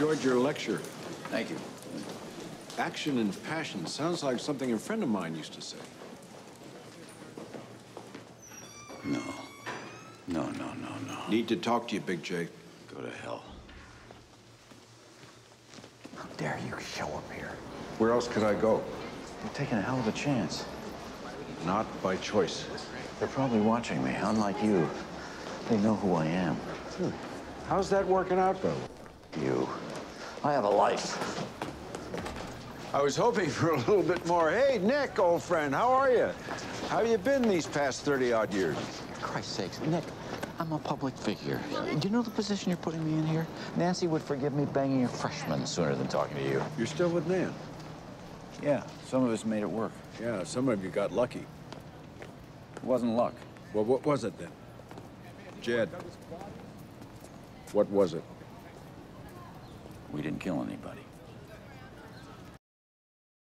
enjoyed your lecture. Thank you. Action and passion sounds like something a friend of mine used to say. No. No, no, no, no. Need to talk to you, Big J. Go to hell. How dare you show up here? Where else could I go? You're taking a hell of a chance. Not by choice. They're probably watching me, unlike you. They know who I am. How's that working out, though? You. I have a life. I was hoping for a little bit more. Hey, Nick, old friend, how are you? How you been these past 30-odd years? For Christ's sakes, Nick, I'm a public figure. Do you know the position you're putting me in here? Nancy would forgive me banging a freshman sooner than talking to you. You're still with Nan? Yeah, some of us made it work. Yeah, some of you got lucky. It wasn't luck. Well, what was it then? Jed. What was it? We didn't kill anybody.